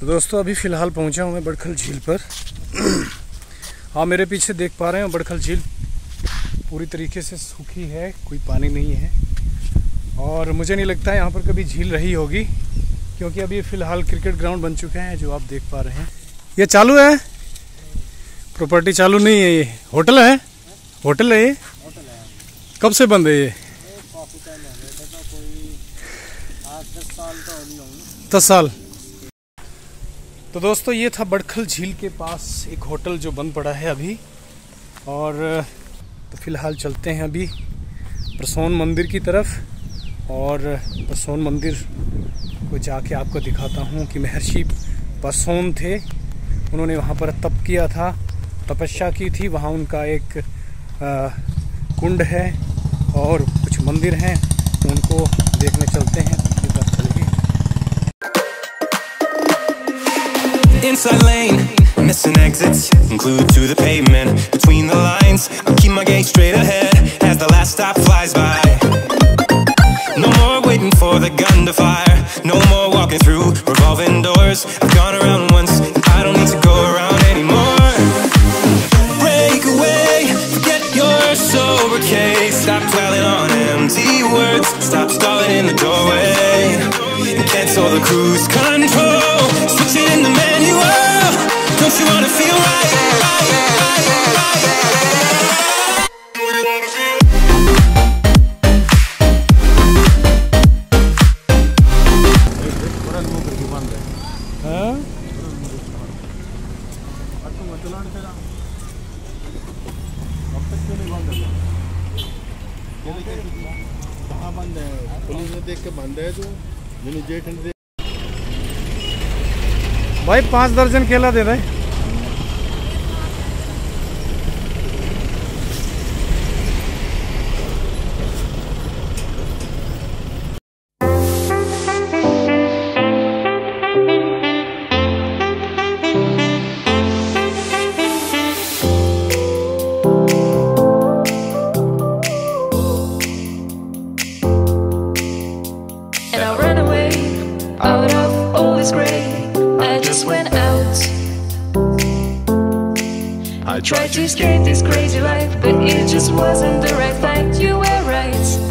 तो दोस्तों अभी फ़िलहाल पहुँचा हूँ मैं बड़खल झील पर। आप मेरे पीछे देख पा रहे हैं बड़खल झील पूरी तरीके से सूखी है कोई पानी नहीं है। और मुझे नहीं लगता है यहाँ पर कभी झील रही होगी क्योंकि अभी फ़िलहाल क्रिकेट ग्राउंड बन चुके हैं जो आप देख पा रहे हैं। ये चालू है? प्रॉपर्टी चालू नहीं है ये। होटल है? होटल है ये? कब से बंद है ये? दस साल? तो दोस्तों ये था बड़खल झील के पास एक होटल जो बंद पड़ा है अभी। और तो फ़िलहाल चलते हैं अभी प्रसोन मंदिर की तरफ़। और प्रसोन मंदिर को जाके आपको दिखाता हूँ कि महर्षि प्रसोन थे। उन्होंने वहाँ पर तप किया था तपस्या की थी। वहाँ उनका एक आ, कुंड है और कुछ मंदिर हैं। उनको देखने चलते हैं। Inside lane Missing exits, glued to the pavement. Between the lines, I keep my gaze straight ahead As the last stop flies by. No more waiting for the gun to fire. No more walking through revolving doors. I've gone around once, I don't need to go around anymore. Break away, forget your sober case. Stop dwelling on empty words. Stop stalling in the doorway. And cancel the cruise control Switch it in the manual Don't you wanna feel right, right, right, right, हाँ? कहाँ बंद है police ने देख के बंद है जो मैंने जेठ ने भाई पाँच दर्जन केला दे दे I tried to escape this crazy life, but it just wasn't the right fight. You were right.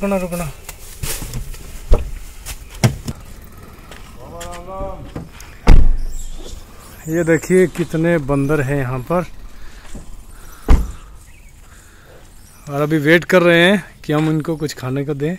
रुकना रुकना। ये देखिए कितने बंदर हैं यहाँ पर। और अभी वेट कर रहे हैं कि हम इनको कुछ खाने को दें।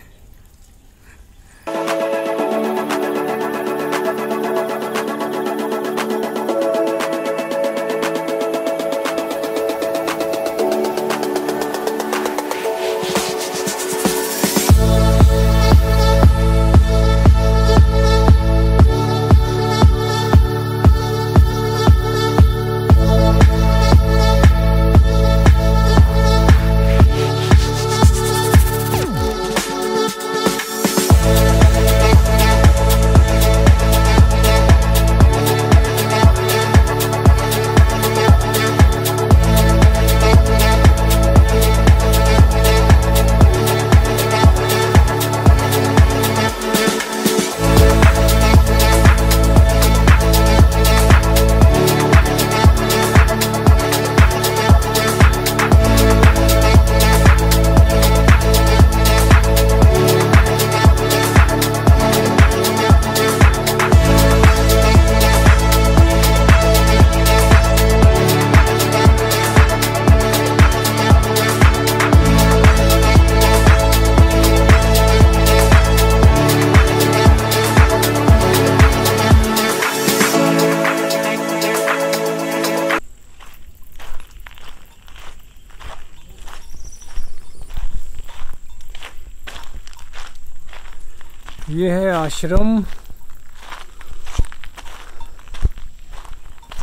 ये है आश्रम।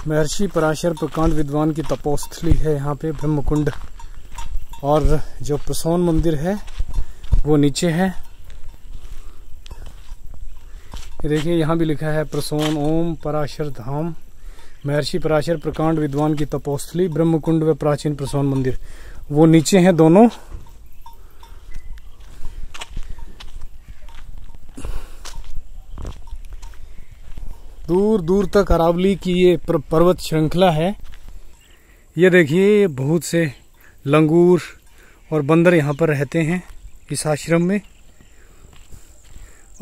महर्षि पराशर प्रकांड विद्वान की तपोस्थली है यहाँ पे, ब्रह्मकुंड। और जो प्रसोन मंदिर है, वो नीचे है। देखिए, यहाँ भी लिखा है प्रसोन ओम पराशर धाम। महर्षि पराशर प्रकांड विद्वान की तपोस्थली, ब्रह्मकुंड व प्राचीन प्रसोन मंदिर। वो नीचे हैं दोनों। दूर दूर तक अरावली की ये पर- पर्वत श्रृंखला है। ये देखिए बहुत से लंगूर और बंदर यहाँ पर रहते हैं इस आश्रम में।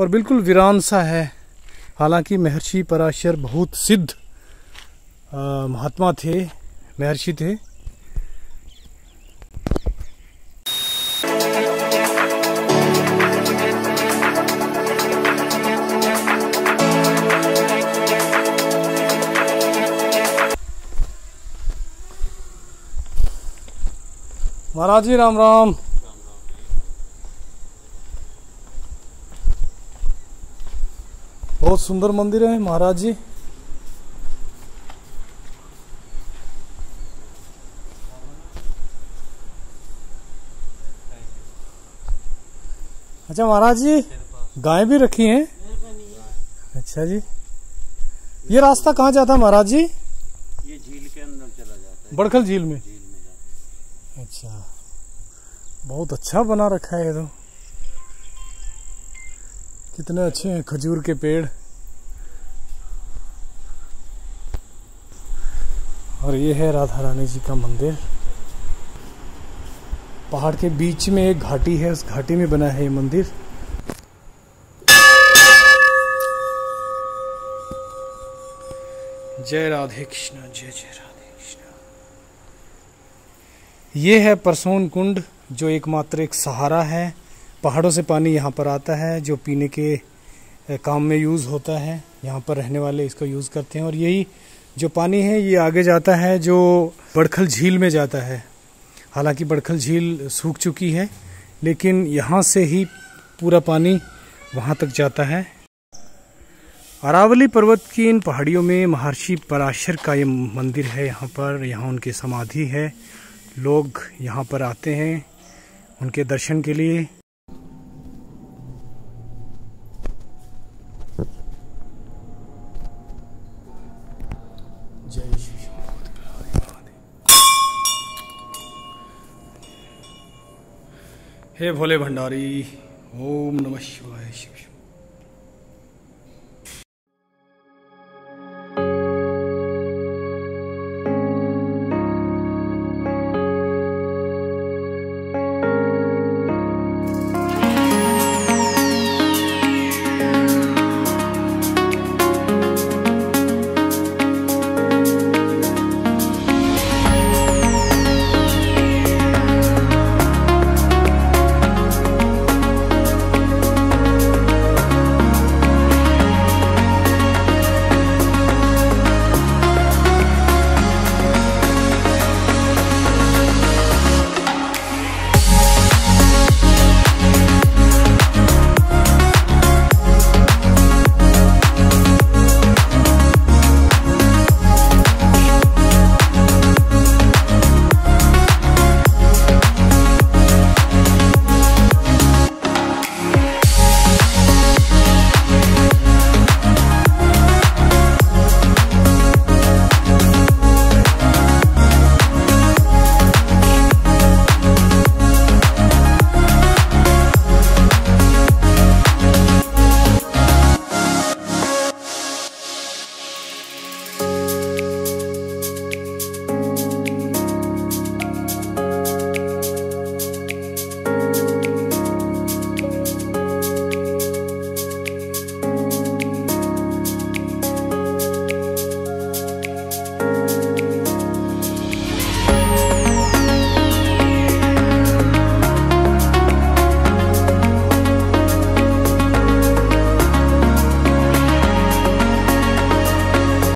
और बिल्कुल वीरान सा है। हालाँकि महर्षि पराशर बहुत सिद्ध महात्मा थे, महर्षि थे। महाराज जी राम राम। बहुत सुंदर मंदिर है महाराज जी। अच्छा महाराज जी गाय भी रखी हैं? अच्छा जी। ये रास्ता कहाँ जाता है महाराज जी? ये झील के अंदर चला जाता है। बड़खल झील में। झील में अच्छा। बहुत अच्छा बना रखा है ये तो। कितने अच्छे हैं खजूर के पेड़। और ये है राधा रानी जी का मंदिर। पहाड़ के बीच में एक घाटी है, उस घाटी में बना है ये मंदिर। जय राधे कृष्ण, जय जय राधे कृष्ण। ये है परसोन कुंड जो एकमात्र एक सहारा है, पहाड़ों से पानी यहाँ पर आता है, जो पीने के काम में यूज़ होता है, यहाँ पर रहने वाले इसको यूज़ करते हैं। और यही जो पानी है, ये आगे जाता है, जो बड़खल झील में जाता है। हालाँकि बड़खल झील सूख चुकी है, लेकिन यहाँ से ही पूरा पानी वहाँ तक जाता है। अरावली पर्वत की इन पहाड़ियों में महर्षि पराशर का ये मंदिर है, यहाँ पर, यहाँ उनकी समाधि है। लोग यहाँ पर आते हैं। उनके दर्शन के लिए। हे भोले भंडारी ओम नमः शिवाय शिव शिव